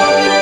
Pink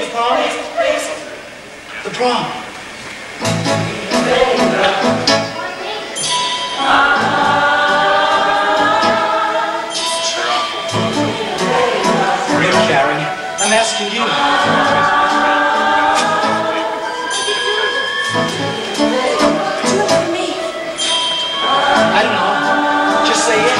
the prom? The prom. I'm asking you. I don't know. Just say yes.